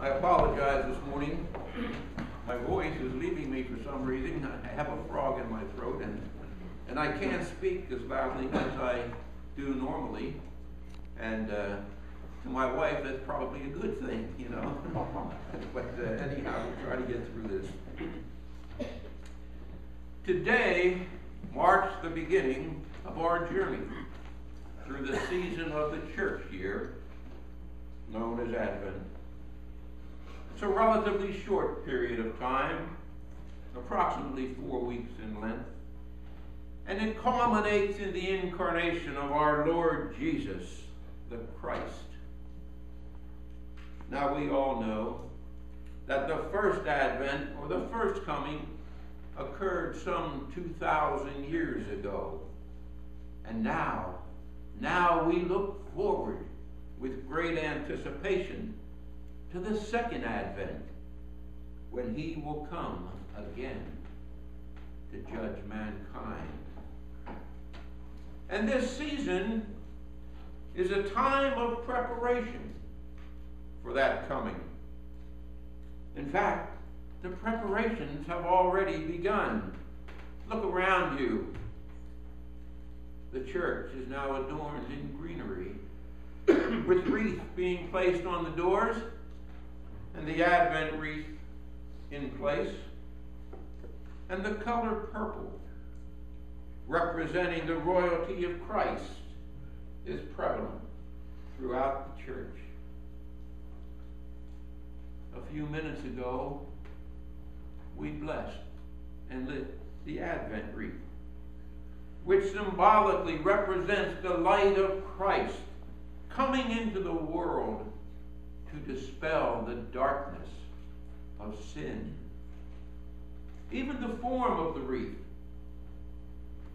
I apologize this morning. My voice is leaving me for some reason. I have a frog in my throat and, and I can't speak as loudly as I do normally. And uh, to my wife, that's probably a good thing, you know. but uh, anyhow, we'll try to get through this. Today marks the beginning of our journey through the season of the church year known as Advent. It's a relatively short period of time, approximately four weeks in length, and it culminates in the incarnation of our Lord Jesus, the Christ. Now we all know that the first advent, or the first coming, occurred some 2,000 years ago. And now, now we look forward with great anticipation to the second advent when he will come again to judge mankind. And this season is a time of preparation for that coming. In fact, the preparations have already begun. Look around you. The church is now adorned in greenery, with wreaths being placed on the doors and the Advent wreath in place, and the color purple, representing the royalty of Christ, is prevalent throughout the church. A few minutes ago, we blessed and lit the Advent wreath, which symbolically represents the light of Christ coming into the world to dispel the darkness of sin. Even the form of the wreath,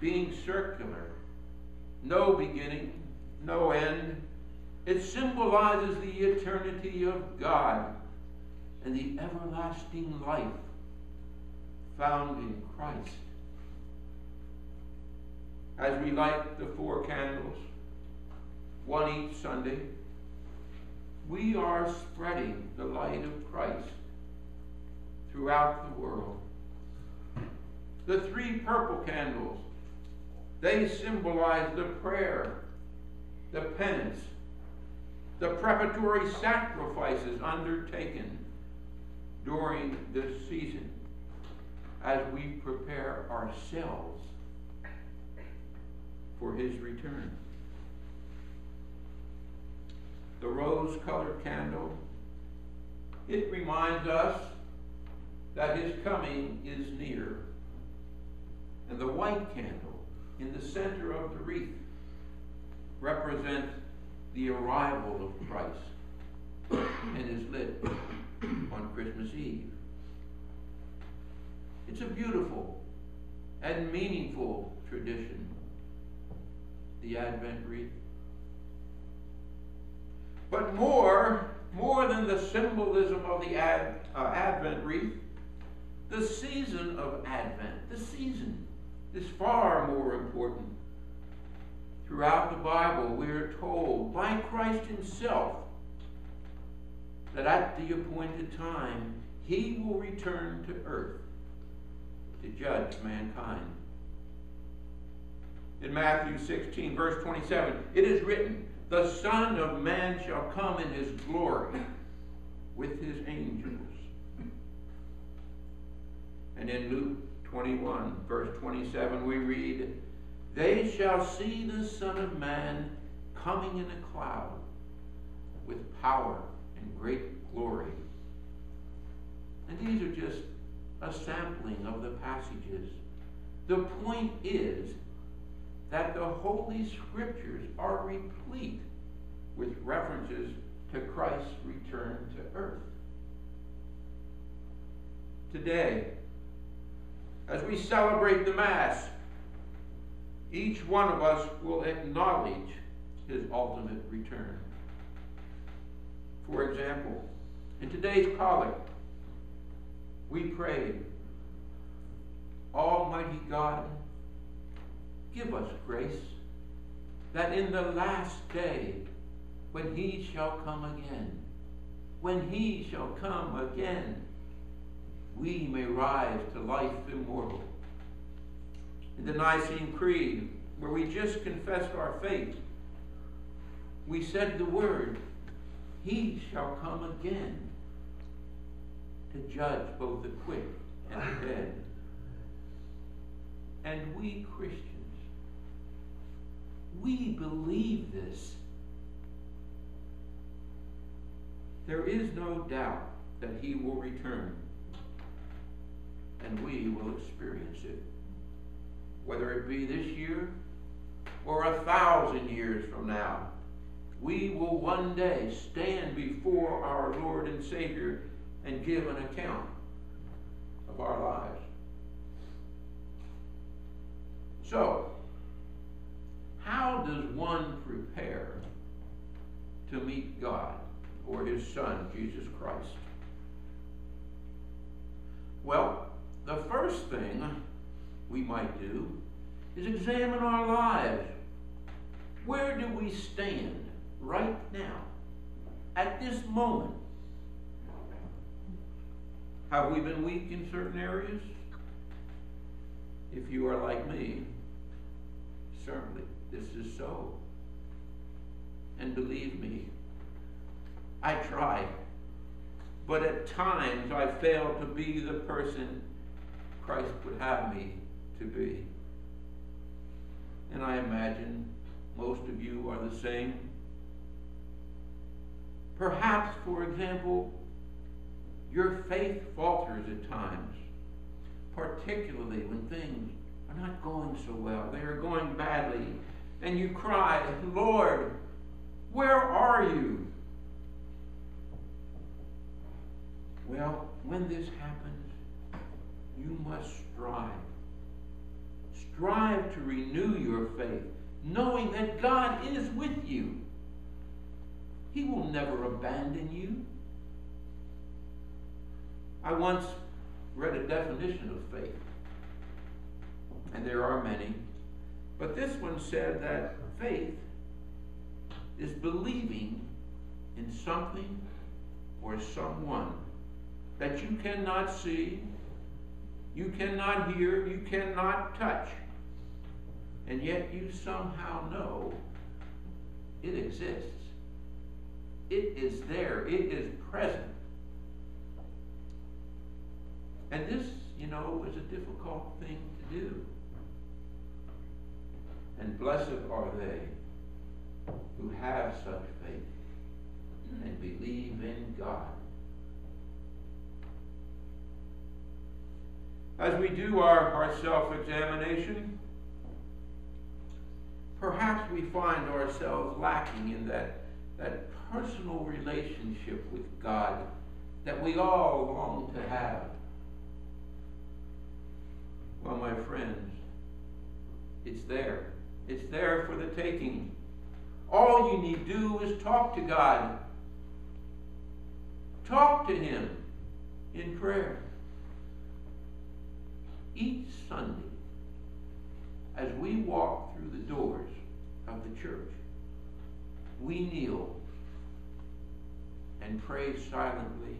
being circular, no beginning, no end, it symbolizes the eternity of God and the everlasting life found in Christ. As we light the four candles, one each Sunday, we are spreading the light of Christ throughout the world. The three purple candles, they symbolize the prayer, the penance, the preparatory sacrifices undertaken during this season as we prepare ourselves for his return the rose colored candle, it reminds us that his coming is near. And the white candle in the center of the wreath represents the arrival of Christ and is lit on Christmas Eve. It's a beautiful and meaningful tradition, the Advent wreath. But more, more than the symbolism of the ad, uh, Advent wreath, the season of Advent, the season, is far more important. Throughout the Bible, we are told by Christ Himself that at the appointed time, He will return to earth to judge mankind. In Matthew 16, verse 27, it is written, the Son of Man shall come in his glory with his angels. And in Luke 21, verse 27, we read, They shall see the Son of Man coming in a cloud with power and great glory. And these are just a sampling of the passages. The point is that the Holy Scriptures are replete with references to Christ's return to earth. Today, as we celebrate the Mass, each one of us will acknowledge his ultimate return. For example, in today's collect, we pray, Almighty God, give us grace that in the last day when he shall come again. When he shall come again, we may rise to life immortal. In the Nicene Creed, where we just confessed our faith, we said the word, He shall come again to judge both the quick and the dead. And we Christians, we believe this. There is no doubt that he will return, and we will experience it. Whether it be this year or a thousand years from now, we will one day stand before our Lord and Savior and give an account of our lives. So, how does one prepare to meet God or his Son, Jesus Christ? Well, the first thing we might do is examine our lives. Where do we stand right now, at this moment? Have we been weak in certain areas? If you are like me, certainly this is so. And believe me, I try. But at times I fail to be the person Christ would have me to be. And I imagine most of you are the same. Perhaps, for example, your faith falters at times, particularly when things are not going so well. They are going badly. And you cry, Lord, where are you? Well, when this happens, you must strive. Strive to renew your faith, knowing that God is with you. He will never abandon you. I once read a definition of faith, and there are many, but this one said that faith is believing in something or someone that you cannot see, you cannot hear, you cannot touch, and yet you somehow know it exists. It is there, it is present. And this, you know, is a difficult thing to do. And blessed are they who have such faith and believe in God. As we do our, our self examination, perhaps we find ourselves lacking in that, that personal relationship with God that we all long to have. Well, my friends, it's there. It's there for the taking. All you need do is talk to God. Talk to Him in prayer. Each Sunday, as we walk through the doors of the church, we kneel and pray silently,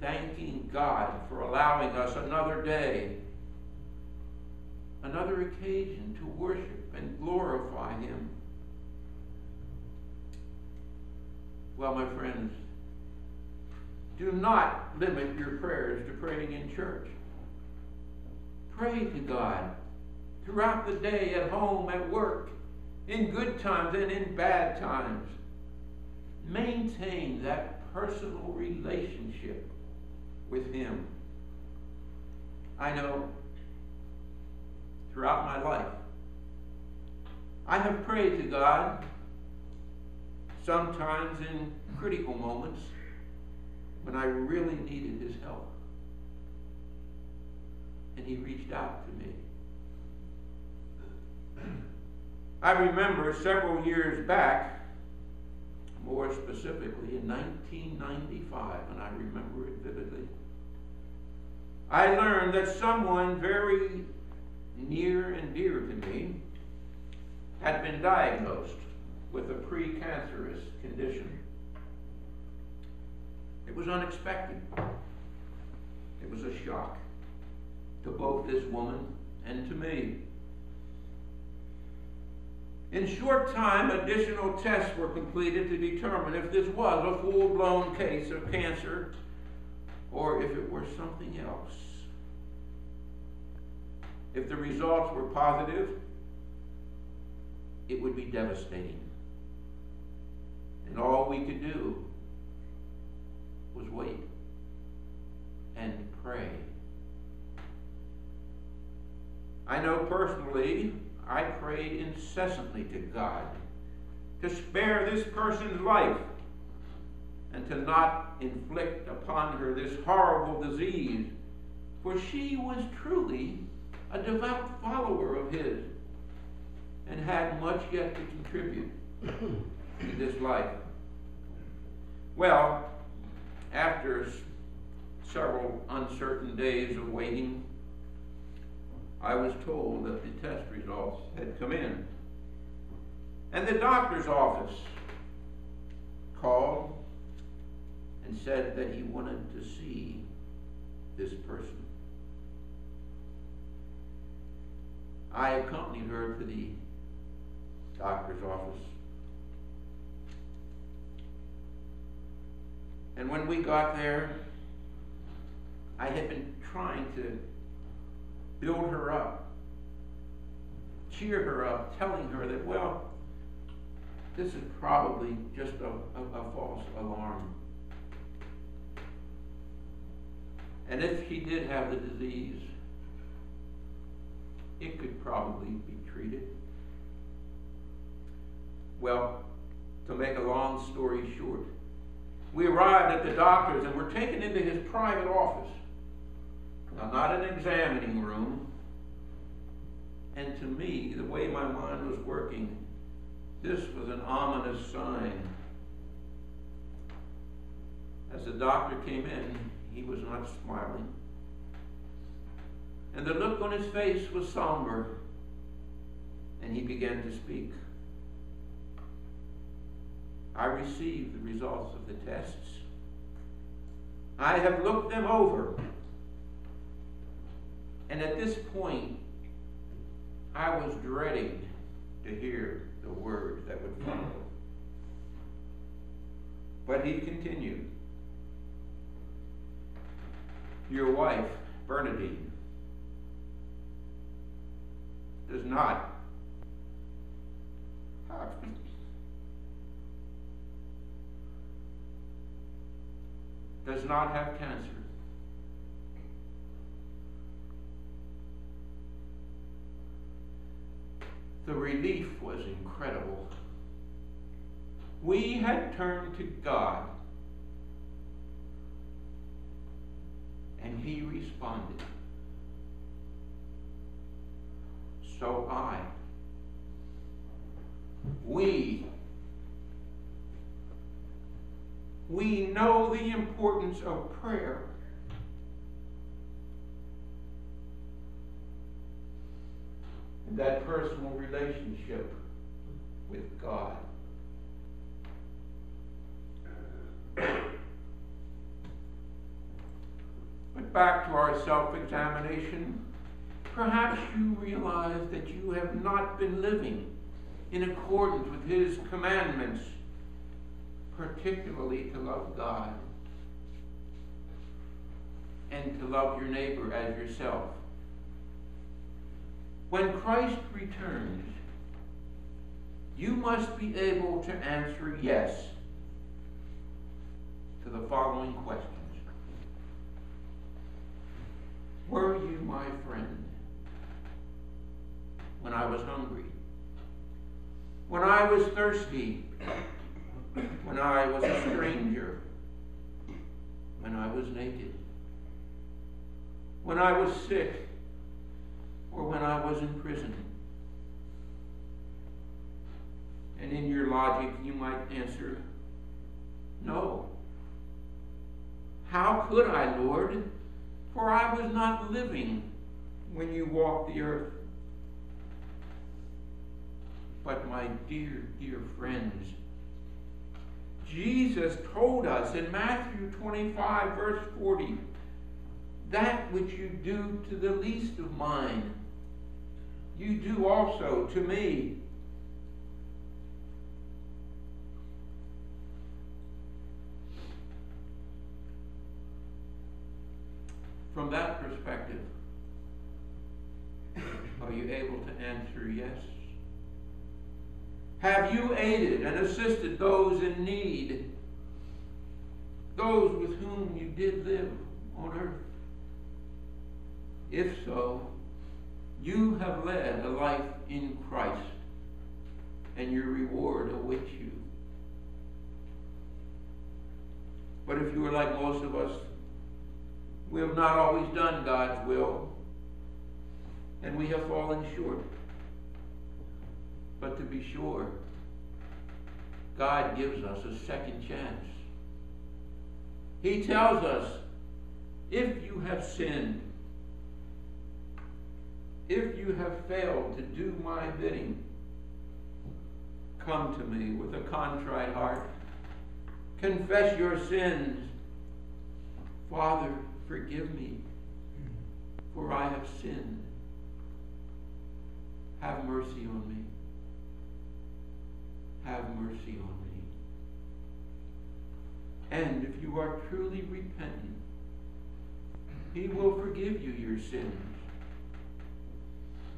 thanking God for allowing us another day another occasion to worship and glorify Him. Well, my friends, do not limit your prayers to praying in church. Pray to God throughout the day, at home, at work, in good times and in bad times. Maintain that personal relationship with Him. I know throughout my life. I have prayed to God, sometimes in critical moments, when I really needed His help. And He reached out to me. I remember several years back, more specifically in 1995, and I remember it vividly, I learned that someone very near and dear to me had been diagnosed with a precancerous condition. It was unexpected. It was a shock to both this woman and to me. In short time, additional tests were completed to determine if this was a full blown case of cancer or if it were something else. If the results were positive, it would be devastating. And all we could do was wait and pray. I know personally, I prayed incessantly to God to spare this person's life and to not inflict upon her this horrible disease, for she was truly a devout follower of his and had much yet to contribute in this life. Well, after several uncertain days of waiting, I was told that the test results had come in. And the doctor's office called and said that he wanted to see this person. I accompanied her to the doctor's office. And when we got there, I had been trying to build her up, cheer her up, telling her that, well, this is probably just a, a, a false alarm. And if she did have the disease, it could probably be treated. Well, to make a long story short, we arrived at the doctor's and were taken into his private office. Now, not an examining room. And to me, the way my mind was working, this was an ominous sign. As the doctor came in, he was not smiling. And the look on his face was somber. And he began to speak. I received the results of the tests. I have looked them over. And at this point, I was dreading to hear the words that would follow. But he continued. Your wife, Bernadine, not have does not have cancer. The relief was incredible. We had turned to God, and He responded. So I, we we know the importance of prayer. And that personal relationship with God. But back to our self examination. Perhaps you realize that you have not been living in accordance with His commandments particularly to love God and to love your neighbor as yourself. When Christ returns, you must be able to answer yes to the following questions. Were you my friend when I was hungry? When I was thirsty? when I was a stranger, when I was naked, when I was sick, or when I was in prison. And in your logic, you might answer, No. How could I, Lord? For I was not living when you walked the earth. But my dear, dear friends, Jesus told us in Matthew 25, verse 40, that which you do to the least of mine, you do also to me. From that perspective, are you able to answer yes? Have you aided and assisted those in need, those with whom you did live on earth? If so, you have led a life in Christ, and your reward awaits you. But if you are like most of us, we have not always done God's will, and we have fallen short. But to be sure, God gives us a second chance. He tells us, if you have sinned, if you have failed to do my bidding, come to me with a contrite heart. Confess your sins. Father, forgive me, for I have sinned. Have mercy on me. Have mercy on me. And if you are truly repentant, he will forgive you your sins.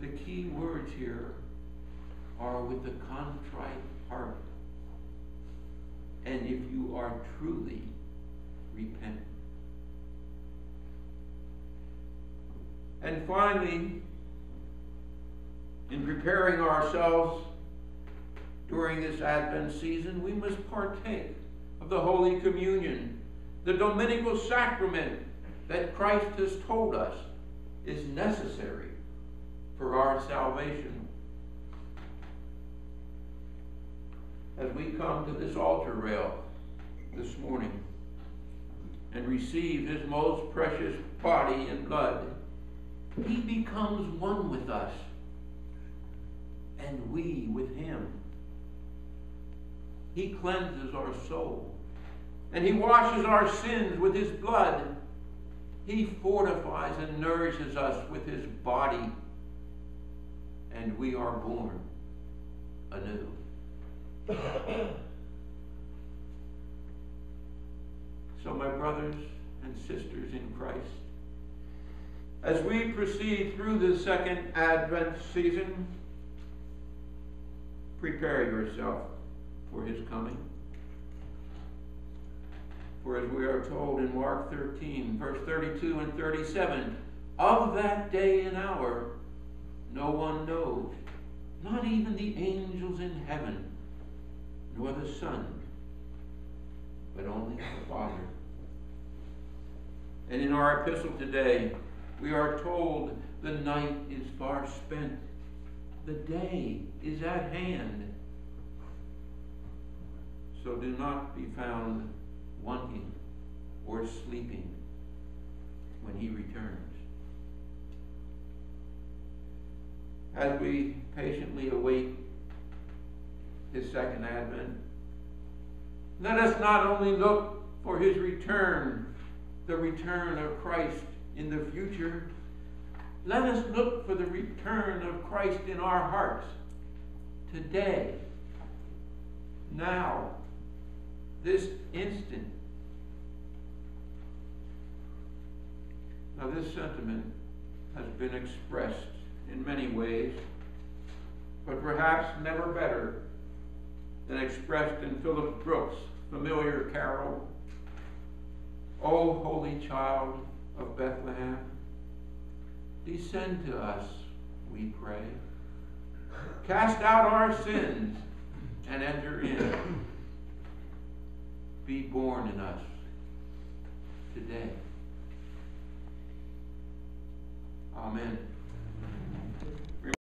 The key words here are with a contrite heart. And if you are truly repentant. And finally, in preparing ourselves during this Advent season, we must partake of the Holy Communion, the Dominical sacrament that Christ has told us is necessary for our salvation. As we come to this altar rail this morning and receive his most precious body and blood, he becomes one with us and we with him. He cleanses our soul and he washes our sins with his blood. He fortifies and nourishes us with his body and we are born anew. so, my brothers and sisters in Christ, as we proceed through the second Advent season, prepare yourself for his coming. For as we are told in Mark 13, verse 32 and 37, of that day and hour no one knows, not even the angels in heaven, nor the Son, but only the Father. And in our epistle today, we are told the night is far spent, the day is at hand. So do not be found wanting or sleeping when he returns. as we patiently await his second advent. Let us not only look for his return, the return of Christ in the future, let us look for the return of Christ in our hearts today, now, this instant. Now, this sentiment has been expressed in many ways, but perhaps never better than expressed in Phillips Brooks' familiar carol, O Holy Child of Bethlehem, descend to us, we pray. Cast out our sins and enter in. Be born in us today. Amen.